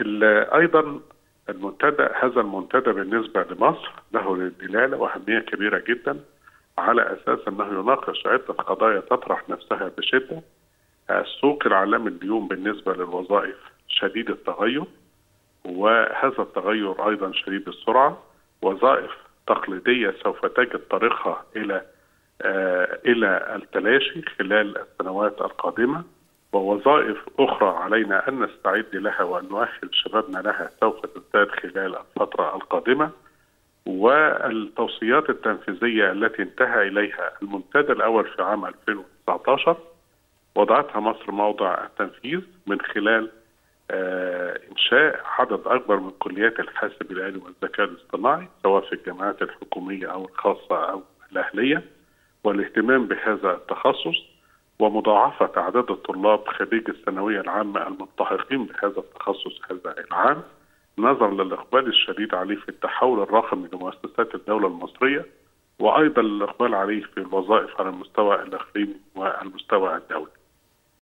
أيضا المنتدى هذا المنتدى بالنسبة لمصر له دلالة وأهمية كبيرة جدا على أساس أنه يناقش عدة قضايا تطرح نفسها بشدة. السوق العالمي اليوم بالنسبة للوظائف شديد التغير وهذا التغير أيضا شديد السرعة. وظائف تقليدية سوف تجد طريقها إلى آه إلى التلاشي خلال السنوات القادمة. ووظائف أخرى علينا أن نستعد لها وأن نؤهل شبابنا لها سوف تزداد خلال الفترة القادمة والتوصيات التنفيذية التي انتهى إليها المنتدى الأول في عام 2019 وضعتها مصر موضع التنفيذ من خلال آه إنشاء عدد أكبر من كليات الحاسب الآلي والذكاء الاصطناعي سواء في الجامعات الحكومية أو الخاصة أو الأهلية والاهتمام بهذا التخصص. ومضاعفة أعداد الطلاب خريج الثانوية العامة الملتحقين بهذا التخصص هذا العام نظرا للإقبال الشديد عليه في التحول الرقمي لمؤسسات الدولة المصرية وأيضا الاقبال عليه في الوظائف على المستوى الإقليمي والمستوى الدولي.